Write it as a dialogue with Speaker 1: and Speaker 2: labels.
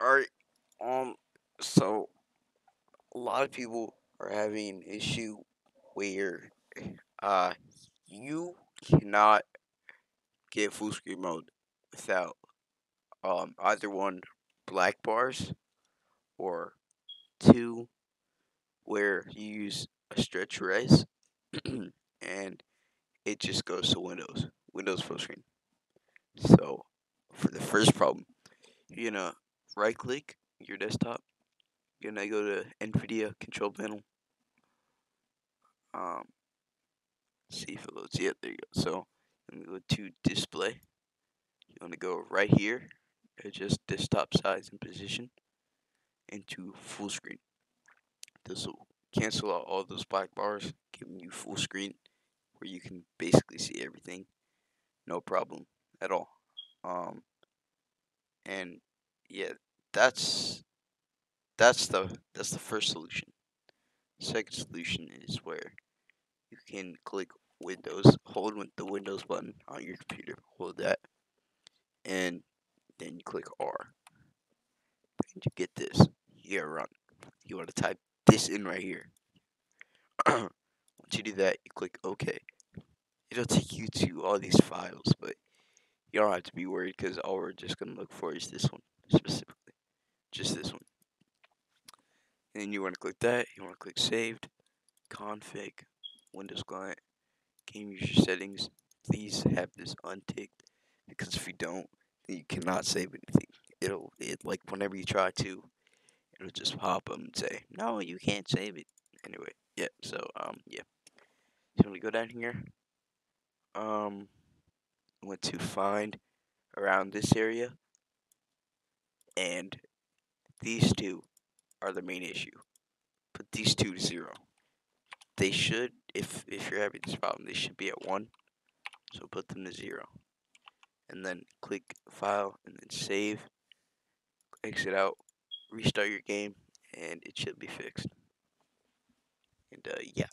Speaker 1: Alright, um, so a lot of people are having an issue where uh you cannot get full screen mode without um either one black bars or two where you use a stretch res and it just goes to Windows, Windows full screen. So for the first problem, you're gonna right click your desktop. You're gonna go to NVIDIA control panel. Um, see if it loads. Yeah, there you go. So I'm gonna go to display. You wanna go right here, adjust desktop size and position, into full screen. This will cancel out all those black bars, giving you full screen, where you can basically see everything, no problem at all. Um, and yeah, that's that's the that's the first solution. Second solution is where you can click Windows, hold the Windows button on your computer, hold that, and then you click R. And you get this. You run. You wanna type this in right here. Once you do that, you click OK. It'll take you to all these files, but you don't have to be worried because all we're just gonna look for is this one specifically, just this one. And you want to click that. You want to click saved, config, Windows client, game user settings. Please have this unticked because if you don't, then you cannot save anything. It'll it like whenever you try to, it'll just pop up and say no, you can't save it. Anyway, yeah. So um yeah. So when we go down here, um, I went to find around this area, and these two are the main issue. Put these two to zero. They should, if if you're having this problem, they should be at one. So put them to zero. And then click file and then save. Exit out, restart your game, and it should be fixed. And uh, yeah.